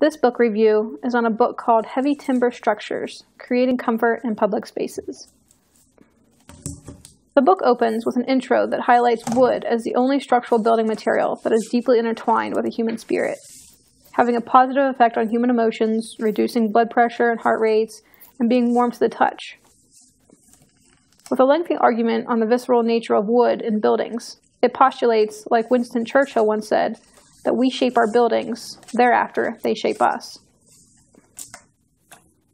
This book review is on a book called Heavy Timber Structures Creating Comfort in Public Spaces. The book opens with an intro that highlights wood as the only structural building material that is deeply intertwined with the human spirit, having a positive effect on human emotions, reducing blood pressure and heart rates, and being warm to the touch. With a lengthy argument on the visceral nature of wood in buildings, it postulates, like Winston Churchill once said, that we shape our buildings, thereafter, they shape us.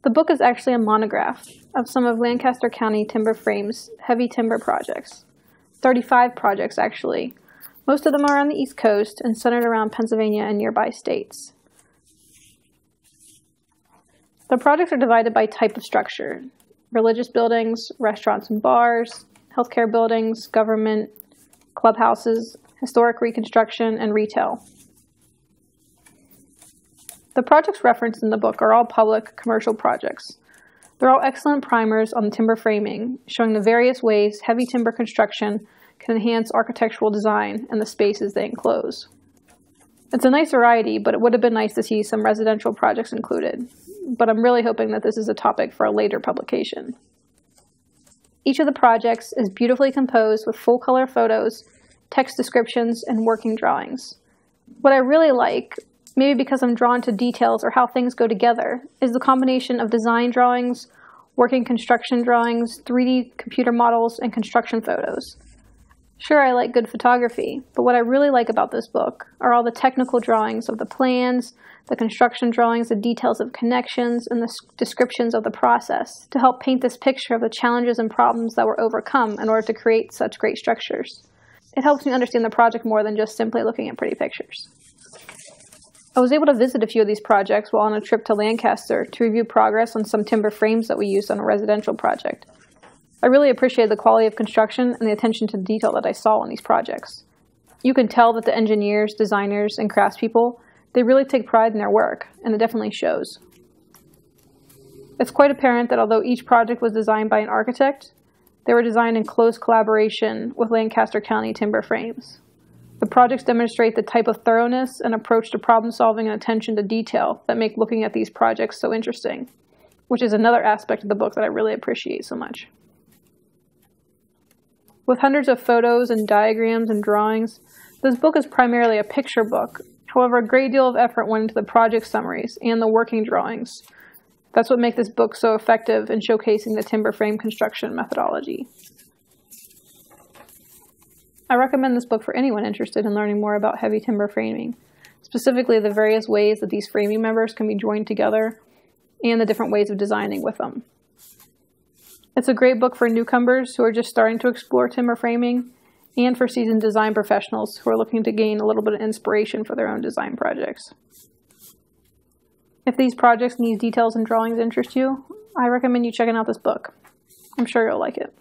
The book is actually a monograph of some of Lancaster County Timber Frame's heavy timber projects. 35 projects, actually. Most of them are on the East Coast and centered around Pennsylvania and nearby states. The projects are divided by type of structure religious buildings, restaurants and bars, healthcare buildings, government, clubhouses, historic reconstruction, and retail. The projects referenced in the book are all public commercial projects. They're all excellent primers on timber framing, showing the various ways heavy timber construction can enhance architectural design and the spaces they enclose. It's a nice variety, but it would have been nice to see some residential projects included. But I'm really hoping that this is a topic for a later publication. Each of the projects is beautifully composed with full color photos, text descriptions, and working drawings. What I really like maybe because I'm drawn to details or how things go together, is the combination of design drawings, working construction drawings, 3D computer models, and construction photos. Sure, I like good photography, but what I really like about this book are all the technical drawings of the plans, the construction drawings, the details of connections, and the descriptions of the process to help paint this picture of the challenges and problems that were overcome in order to create such great structures. It helps me understand the project more than just simply looking at pretty pictures. I was able to visit a few of these projects while on a trip to Lancaster to review progress on some timber frames that we used on a residential project. I really appreciated the quality of construction and the attention to detail that I saw on these projects. You can tell that the engineers, designers, and craftspeople, they really take pride in their work, and it definitely shows. It's quite apparent that although each project was designed by an architect, they were designed in close collaboration with Lancaster County Timber Frames. The projects demonstrate the type of thoroughness and approach to problem solving and attention to detail that make looking at these projects so interesting, which is another aspect of the book that I really appreciate so much. With hundreds of photos and diagrams and drawings, this book is primarily a picture book. However, a great deal of effort went into the project summaries and the working drawings. That's what makes this book so effective in showcasing the timber frame construction methodology. I recommend this book for anyone interested in learning more about heavy timber framing, specifically the various ways that these framing members can be joined together and the different ways of designing with them. It's a great book for newcomers who are just starting to explore timber framing and for seasoned design professionals who are looking to gain a little bit of inspiration for their own design projects. If these projects and these details and drawings interest you, I recommend you checking out this book. I'm sure you'll like it.